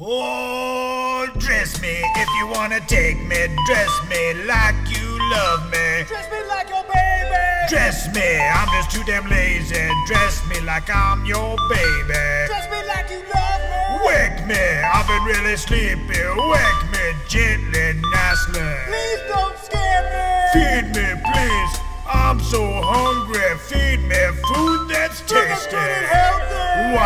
Oh, dress me if you wanna take me. Dress me like you love me. Dress me like your baby. Dress me, I'm just too damn lazy. Dress me like I'm your baby. Dress me like you love me. Wake me, I've been really sleepy. Wake me gently, nicely. Please don't scare me. Feed me, please. I'm so hungry. Feed me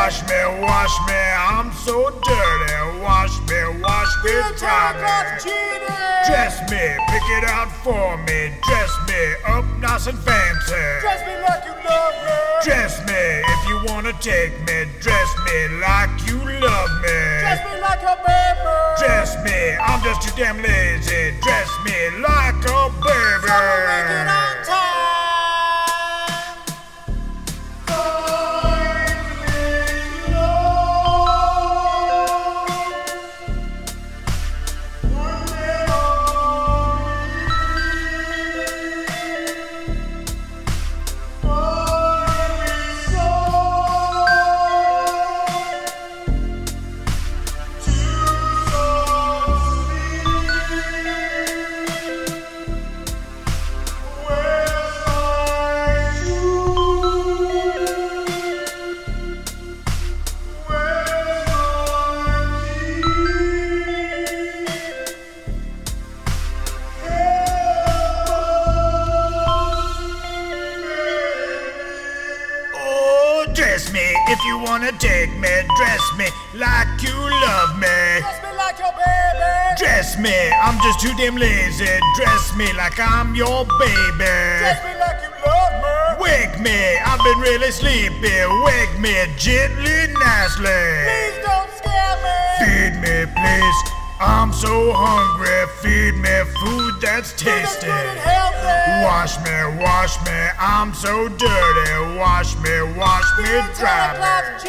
Wash me, wash me, I'm so dirty. Wash me, wash me, me. Dress me, pick it out for me. Dress me up nice and fancy. Dress me like you love me. Dress me if you wanna take me. Dress me like you love me. Dress me like your baby. Dress me, I'm just too damn lazy. Dress me like if you wanna take me. Dress me like you love me. Dress me like your baby. Dress me, I'm just too damn lazy. Dress me like I'm your baby. Dress me like you love me. Wake me, I've been really sleepy. Wake me gently, nicely. Please don't scare me. Feed me, please. I'm so hungry. Feed me food that's tasty. Wash me, wash me, I'm so dirty. Wash me, wash me, dry me.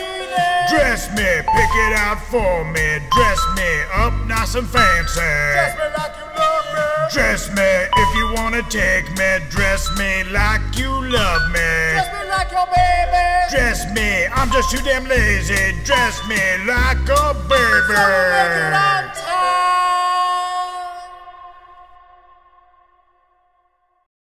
Dress me, pick it out for me. Dress me up nice and fancy. Dress me like you love me. Dress me if you wanna take me. Dress me like you love me. Dress me like your baby. Dress me, I'm just too damn lazy. Dress me like a So we make it baby. time.